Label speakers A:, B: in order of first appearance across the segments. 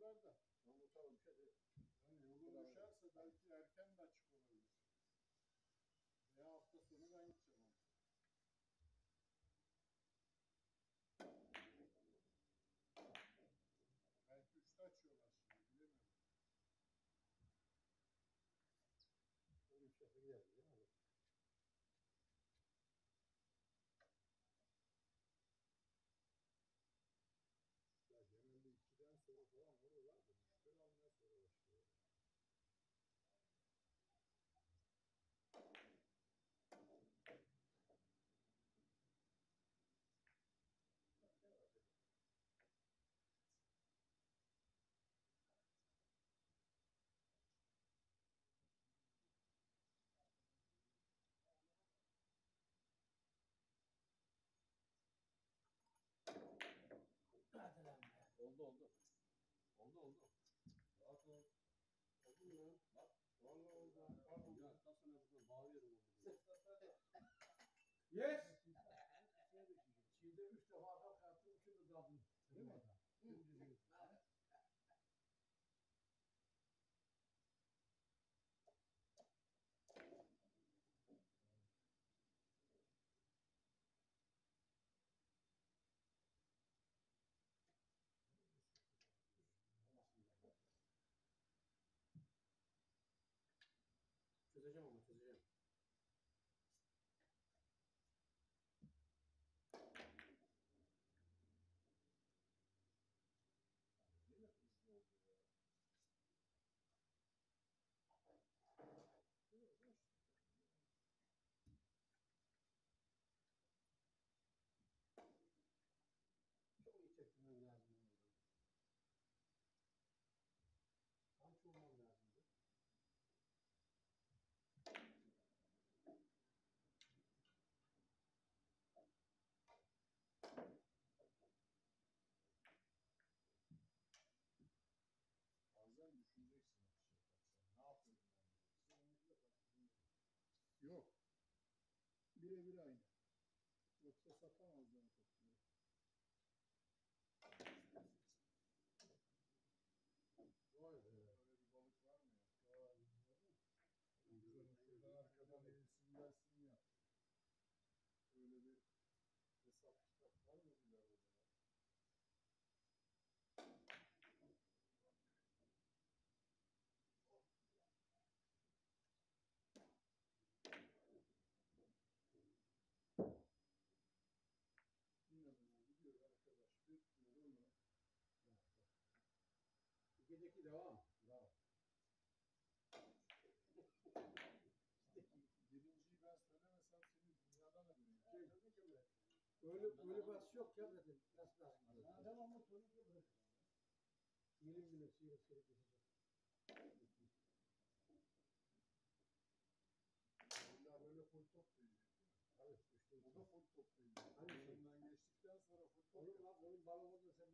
A: diyorlar da.
B: Şey değil.
A: Yani yolun düşerse belki erken de açık olabilir. Veya hafta sonu ben gideceğim ama. Belki üçte açıyorlar şimdi bilemiyorum.
B: Öyle bir şey gider değil mi?
A: Ya genelde ikiden sonra falan oralar da müşteri almaya sonra başlıyor.
B: Hadi lan be.
C: Oldu oldu. Oldu oldu.
B: Rahat ol. Oldu mu lan? Bak. Vallahi oldu. Pardon.
C: Ya kaç sene buradan bağlıyorum oldu. diye.
B: Yes. Çiğde üç defa da kalktım, üçünü daldım. Değil mi? Dümdüz yürüdüm.
C: Çözeceğim ama çözeceğim.
A: Yine hızlı oldu ya. Yok, boş.
B: Çok iyi çektirmem lazım onu. Kaç olmam lazımdı?
A: Bazen düşüneceksin atış yaparken. Ne yapıyorum ben diyeceksin. Yok. Birebir aynı. Yoksa satamaz ben topluyu.
B: Vay be.
A: Böyle bir balık var mı ya?
B: Vay be.
A: Arkadan eğilsin gelsin ya. Öyle bir hesap kitap var mı bilir o zaman? Yine böyle gidiyor arkadaş. Bir diyor onu.
B: İkideki devam. Bravo.
A: Birinciyi ben söylemesem seni dünyadan öldüreyim.
B: Şey, Öyle, öyle bas yok ya zaten. Nasıl lazım?
D: Ya devamlı tonik bırakacağım.
B: Milim milim sıyırıp sıyırıp geçecek.
A: İlla böyle full top da?
B: Tabii. Üçte iki.
A: O da full top da yiyecek.
B: Hangisi?
A: Önünden geçtikten sonra full top
B: Onun, onun balığı olduğunu sen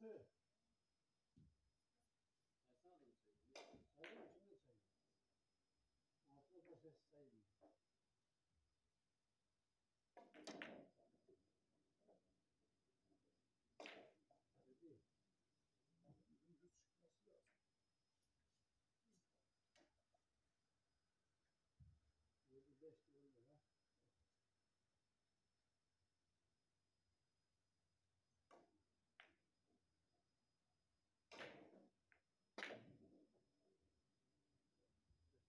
B: Altı. Mu? Şimdi sayıyor. Altı da ses sayıyor. Dedi.
A: Dümdüz çıkması lazım.
B: Yedi beş yıl ha.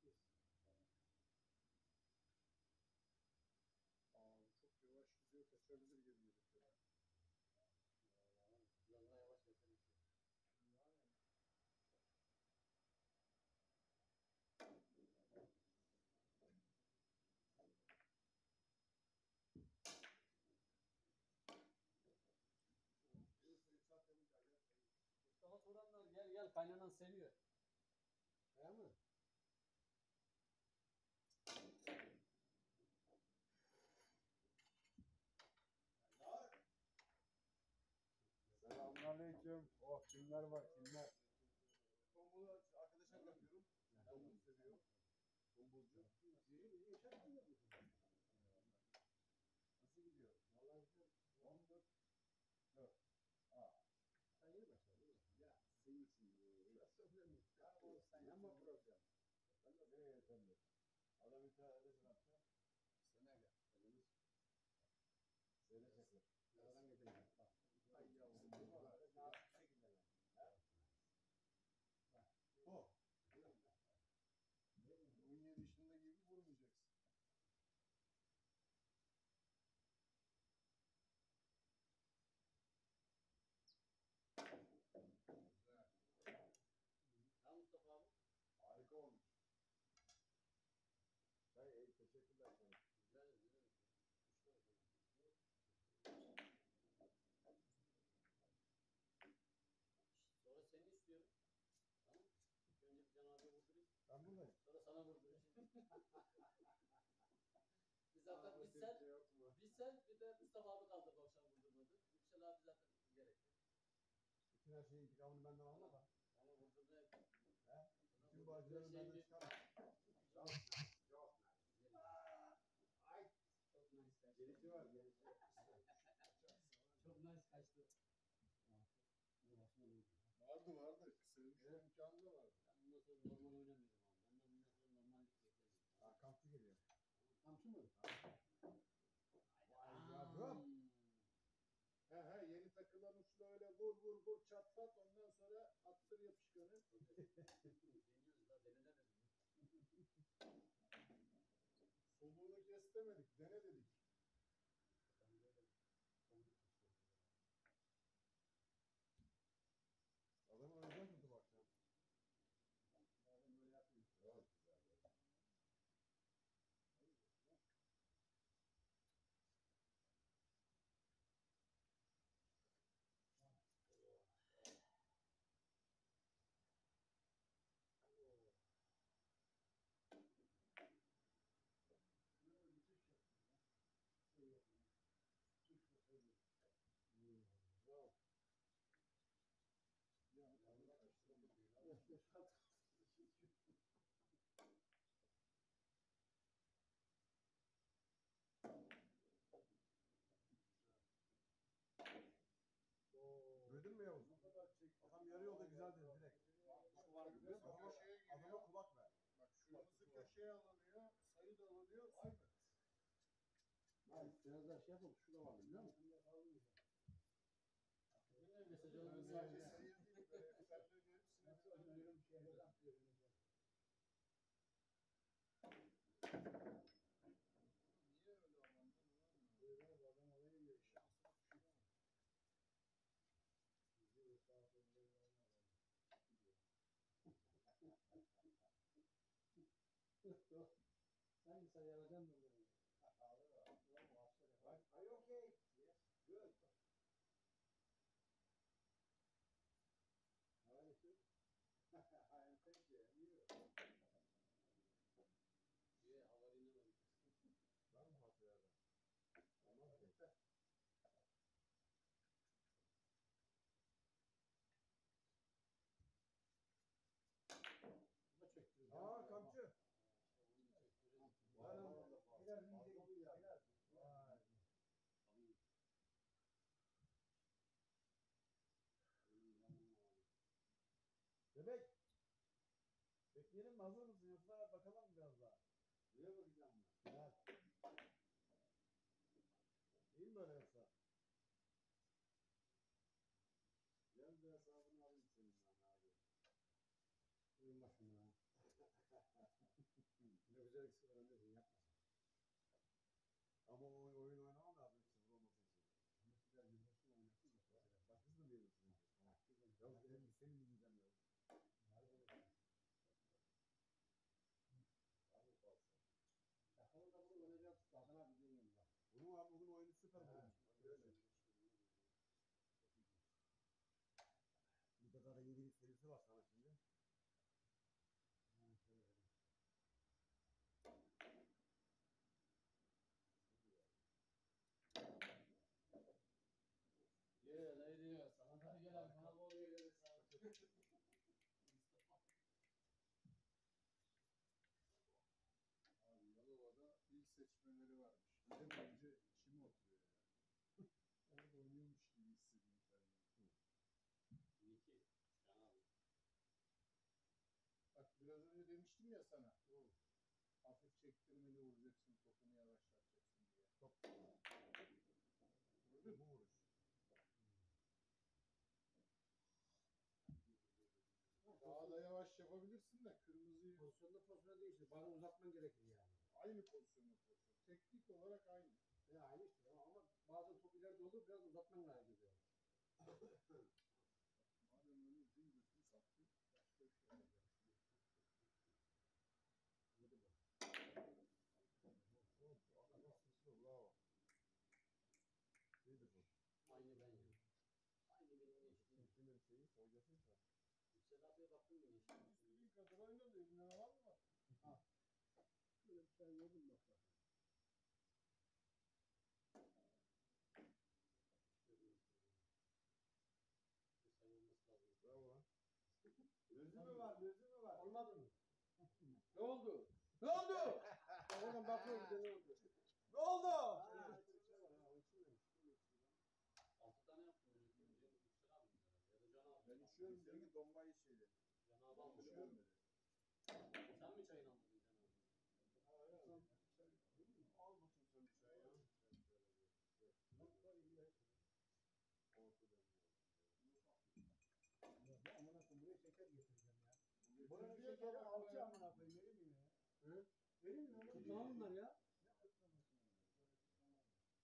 B: Sekiz.
A: Aa bu çok yavaş gidiyor. Kaçabilir gibi geliyor.
C: Biraz daha yavaş gelsene. Mustafa Gel kaynanan seviyor.
B: Öyle mi?
A: Selamünaleyküm. Oh kimler var kimler?
D: Tombulu arkadaşa bırakıyorum. Tombul seviyor. Tombulcu.
B: Yürü yürü yaşar mı yapıyorsun?
D: Nasıl gidiyor?
B: Vallahi güzel.
D: 14.
B: Sen yürü başla. Yürü.
D: Ya senin için bu.
B: Burası önemli.
D: Ha, o sen yapma problem. Ben de nereye sen de? Adam intihar edersin hatta. Sana gel. Elimiz. Seyredecekler.
B: Aradan getireyim. Bak.
D: Ay yavrum. Bu var. Nazik bir şekilde lan. Ha? Bu.
A: 17 yaşında gibi vurmayacaksın.
D: Güzel.
C: Ha Mustafa abi.
D: Harika olmuş. Dayı ey, teşekkürler sana.
C: Güzel güzel. Kuşlar o zaman. Sonra seni istiyorum. Tamam. İlk önce bir Can abiye vurdurayım.
D: Ben buradayım.
C: Sonra sana vurdurayım. Biz zaten biz sen,
D: mu?
C: biz sen bir de Mustafa abi kaldı bu akşam vurdurmadı. Yüksel abi zaten gerekli.
D: Bütün her şeyin intikamını benden alma da.
C: Ama vurdurdu hep.
D: He? Bütün
C: vurdurduğu
D: bağcılarını
C: şeyi
D: benden
C: bir-
D: çıkar. Yok. Yok.
C: Verin.
D: Ay.
C: Çok nice kaçtı.
D: Gerisi var. Gerisi.
C: Çok nice kaçtı. Bu.
A: Vardı vardı. Senin şu imkanı da vardı.
C: Ben bundan sonra normal oynamıyorum abi. Benden bundan sonra normallik
D: kampçı geliyor.
B: Kamçı mı?
D: Vay yavrum.
A: He he yeni takılan uçla öyle vur vur vur çatlat ondan sonra attır yapışkanı.
C: Deniyoruz daha denene dedim.
A: Soluğunu kes demedik. Dene dedik.
C: Ben böyle koyduk işte.
D: Adamı özel tuttu bu akşam.
B: Bazen böyle yapıyor.
D: Çok güzel.
B: Böyle bir tuş yapıyor ya. Şey yapıyor. Tuşla söylüyor.
D: Bravo.
A: Ya Allah kaçtı.
B: Beş beş kat.
A: Oo.
D: Duydun mu Yavuz? Adam yarı yolda güzel dedi direkt.
A: Kulak
D: Adama,
A: adama
D: adama kulak ver.
A: Bak şurası köşeye alınıyor. Sayı da alınıyor. Aynı.
B: Hayır, biraz daha şey yapalım. Şurada var biliyor musun?
C: Bugün de mesaj
A: Ben
C: alındı.
A: sadece sayı değil. Böyle efendileri hepsini
B: Nasıl oynuyorum şeyleri atlıyorum.
A: Niye öyle alandan
B: Böyle adam oraya geliyor.
A: Şansına düşüyor.
B: Gidiyor sağa sola böyle oynuyor. Sen de sayı alacaksın mı böyle? Yok, başla
D: Are
B: yapalım.
D: are you okay? Yes. Good.
B: How are you, sir?
D: I am thank you. And you?
C: Diye havarine var.
D: Var mı hatırlarda? Olmaz ki. Köpek. Bekleyelim mi? Hazır mısın? Yoksa bakalım mı biraz daha?
B: Nereye bakacağım ben?
D: Gel. İyi mi böyle yoksa?
A: Gel bir hesabını alayım senin ben abi.
B: Uyum başına. Ne güzel ikisi var annesin yapma.
D: Ama o oyun oynamam lazım 3-0 olması için.
B: Ama güzel bir olsun oynasın da sonra.
D: Başkası da diyebilirsin.
B: Tamam.
D: Ya senin, senin dinleyeceğim ya.
B: Var böyle.
D: Var mı fazla?
B: Şakalı da Adana bir göreyim bak.
D: Bunu abi bugün oyunu süper
B: öyle.
D: Burada zaten yeni serisi var sana şimdi.
B: Ha, şöyle vereyim.
C: Ye ne diyor? Sana da gelen bana bol gelir sana.
A: Abi Yalova'da il seçmeleri varmış. Gidemeyince içime oturuyor ya. Orada oynuyormuş gibi hissediyorum kendimi.
C: Abi.
A: Bak biraz önce demiştim ya sana. Hafif çektirmeli vuracaksın, topunu yavaşlatacaksın diye.
D: Top.
A: Vurdun.
D: Bu vuruş.
A: Daha da yavaş yapabilirsin de kırmızıyı
B: Pozisyonda pozisyona değişir. Bazen uzatman gerekir yani.
A: Aynı pozisyonda pozisyon. Teknik olarak aynı.
B: Ya aynı işte ama, ama bazen top ileride olur biraz uzatman gerekiyor.
A: Madem öyle din götünü sattı, başka bir şey?
D: Bravo. Şeydir bu.
C: Aynı ben ya. Aynı benim geçtiğim.
D: Çektiğin şeyi koyacaksın.
C: Yüksel abiye baktın mı geçtiğim?
A: İstediğin kadar oynadı, elinden alan mı var?
B: Şöyle bir tane yedim bak bak.
C: Bir sayı olması lazım.
D: Bravo.
B: Gözü mü var, gözü mü var? Olmadı mı? ne oldu? Ne oldu? Oradan bakıyorum ne oldu?
D: Ne oldu?
C: Altı tane yaptım. ben. İkinci Yüksel abi herhalde. Ya da Can abi.
D: Ben içiyorum dedi ki dombayı şeydi.
C: Can abi almış.
D: İçiyorum dedi.
C: Sen mi çayını almadın Can abi?
D: Al bakayım sen bir çay ya. Sen şöyle bir.
B: Yok var iyi ya.
D: Orta demliyor.
B: Ya bu amına koyayım buraya şeker getireceğim ya.
A: Bu
B: Buranın şekeri alçı amına koyayım verir mi ya?
A: Hı?
B: Verir mi? Kutlamam bunlar ya.
A: Ne kutlaması yani? Böyle kutlama.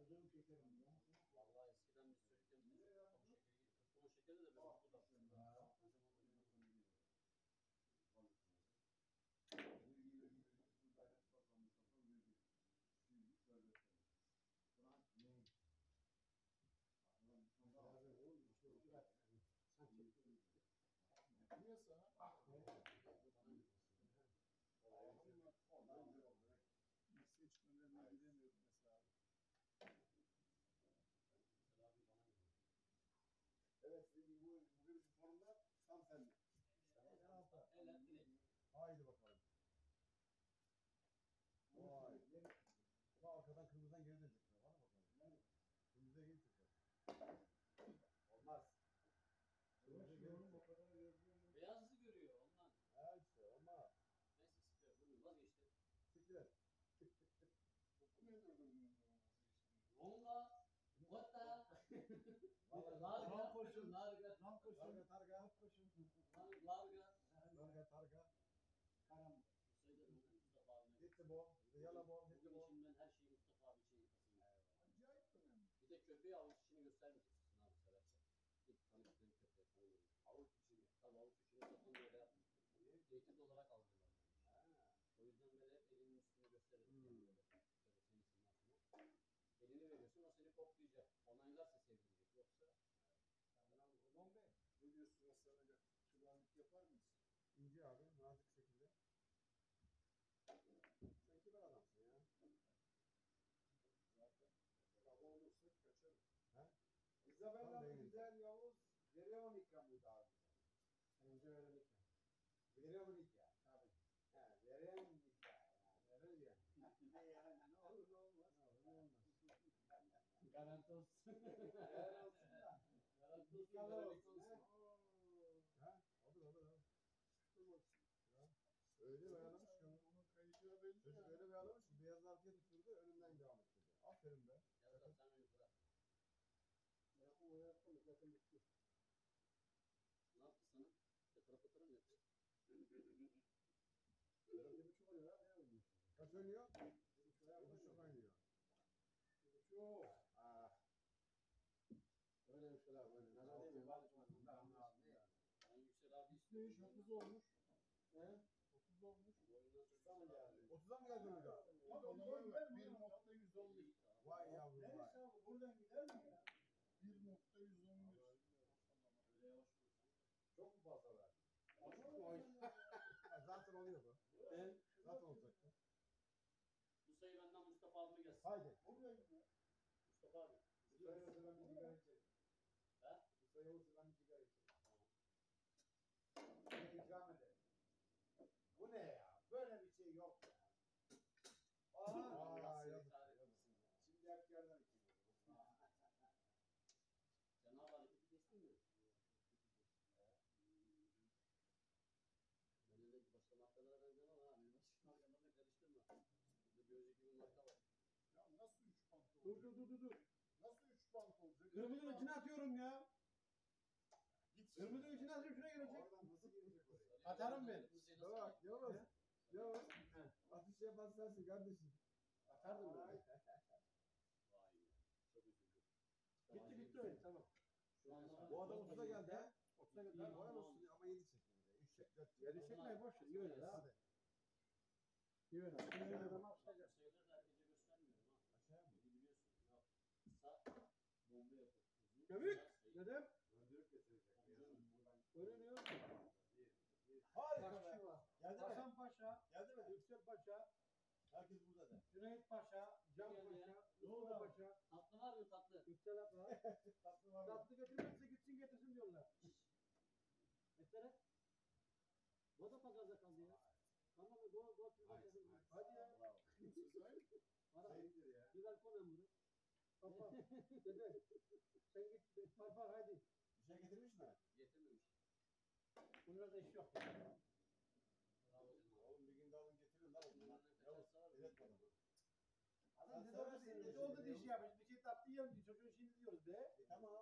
B: Özüm şekerim ya.
C: Vallahi eskiden biz çocukken bir de çok şekeri gibi. Kırk on şekeri de böyle mutlu da. Kocaman kocaman.
B: Bazen oğlum bir şey oldu. Sanki
A: Yapıyor sana. Bir seçmelerine gidemiyorum mesela.
D: Evet bu, bu, bugün sporunda tam
C: direkt.
D: Haydi Vallahi
C: Larga.
B: Lan koşun.
C: Larga.
B: Lan koşun.
D: Targa targa.
B: Lan koşun.
C: Larga.
D: Targa targa.
B: Karam.
C: Bu sayıda ben Mustafa abime.
D: Gitti bu. Yala bu. Gitti
C: Bugün
D: bu.
C: için ben her şeyi Mustafa abi için yapasın.
A: Acayip önemli.
C: Bir de köpeği avuç içini göstermeyeceksin abi seversen. Git tanıştığın köpeği tanımıyorum.
D: Avuç içini.
C: Tabii avuç içini satın böyle yapmıştır. Tehdit olarak algılar. O yüzden böyle hep elinin üstünü gösterir.
D: Hmm.
C: Yani böyle. Ya da seni sınırsın. Elini koklayacak. Onaylarsa sevdirecek. Yoksa
B: Tamam Kurban Bey.
A: Ne diyorsun Hasan Aga? Çıbanlık yapar mıyız?
D: İnce abi. Nazik şekilde. Sen kibar adamsın ya.
A: Zaten kaba olursak kaçarım.
D: İzabella
E: Tam
D: mı
E: değil.
D: güzel Yavuz? Veronica mı daha güzel?
B: Önce öğrendik ya.
D: Veronica.
C: Garanti olsun. Garanti olsun. Garanti
D: olsun. Ha? Öyle ki
A: onun kayıcıya belli
D: Çocuk öyle bir ayarlamış ki beyaz arkaya düşürdü önümden devam etti. Aferin be.
C: Yavrum sen öyle bırak.
B: Yakın oyarsın da zaten bitti.
C: Ne yaptı sana? Fotoğraf fotoğraf mı yaptı?
B: Bir buçuk oluyor ha. Ne yapıyorsun?
D: Kaç oynuyor?
B: Bir buçuk
D: oynuyor.
B: Bir buçuk.
C: Yüksel abi
A: Ne iş?
C: istiyorum.
A: 30 olmuş.
D: He?
A: 30 olmuş.
C: Bu oyundan sonra
B: Tamam
C: Yüksel
B: yani.
C: abi.
D: 30'a mı geldin hocam?
A: O da ona ver. 1.111.
D: Vay yavrum vay.
B: hesabı buradan gider mi ya?
A: 1.111.
C: Öyle yavaş konuşsana.
D: Çok mu fazla verdin?
B: Açık
D: mı oyun? Zaten oluyor bu.
B: Ben
D: Zaten olacaktı.
C: Bu sayı benden Mustafa abime gelsin.
D: Haydi.
B: buradan gider.
C: Mustafa abi.
D: Bu sayı olursa ben bir sigara içerim.
C: Ha?
D: Bu sayı olursa ben bir sigara içerim. Size ikram ederim. Bu ne ya? Böyle bir şey yok ya.
C: Allah
D: Aa,
C: seni
D: yazık.
C: kahretmesin ya.
D: Şimdi hep yerden içeyim.
C: Cenab-ı hareketi kestin mi? Böyle de başka markalara benzemem ha. Bir başka markalarla karıştırma. Burada bir önceki bir marka var.
A: Ya nasıl 3 bant olacak?
B: Dur dur dur dur dur.
A: Nasıl 3 bant olacak?
B: Kırmızının içine atıyorum ya.
A: Git.
B: Kırmızının içine atıyorum şuraya gelecek.
D: Oradan nasıl girecek oraya?
B: Atarım ben.
D: Bak Yavuz. Yavuz. Atış yapan sensin kardeşim.
B: Atardım ben.
D: Ay.
C: Vay. Çok üzüldüm.
B: Bitti bitti oyun tamam.
D: Bu adam 30'a geldi ha.
B: 30'a
C: İyi,
B: kadar.
C: iyi.
D: Vay olsun ama 7 çekti bir de. 3 çek 4 çek.
B: Yedi çekmeyi boş ver. İyi ha.
D: Hadi.
B: İyi oynar. İyi oynar. Adamı
C: Bak bu
B: atacak.
C: sayıları da herkese göstermiyorum ha.
D: Aşağıya mı?
C: Bunu biliyorsun. Yok. Kısa bomba yapıp. uzun,
B: Gömük.
C: kısa sayı.
B: Dedim.
D: Öldürüp getirecek.
C: Tabii canım.
B: Oynuyor.
D: Bir, bir.
B: Harika
D: Kaç
B: be.
D: kişi var? Geldi mi?
B: Hasan Paşa,
D: Geldi mi?
B: Yüksel Paşa,
D: Herkes burada de.
B: Cüneyt Paşa, Can
C: ya.
B: Paşa, Mustafa? Paşa,
C: Tatlı var mı tatlı?
B: Yüksel Abla.
D: Tatlı var mı?
B: Tatlı getirmezse gitsin getirsin diyorlar.
C: Etlere. Bu da pazarda kaldı ya. Tamam mı? Doğal doğal bir
D: Nice,
C: bakasın.
B: Hadi ya.
D: Bravo.
A: Sahip.
C: Para.
D: Ya.
C: Koy ben bunu.
B: Papa, dede. Sen git, Farfar hadi.
D: Bir şey getirmiş mi?
C: Getirmemiş.
B: Bunlarda iş yok.
C: Bravo canım.
D: Oğlum bir gün de alın getirin lan.
C: Bunlardan kaçarsa var mı?
D: Evet bana. Sen
B: dede oldu,
D: şimdi.
B: diye şey yapmış. Bir şey tatlı yiyelim diye çocuğun şimdi diyoruz be.
D: Tamam.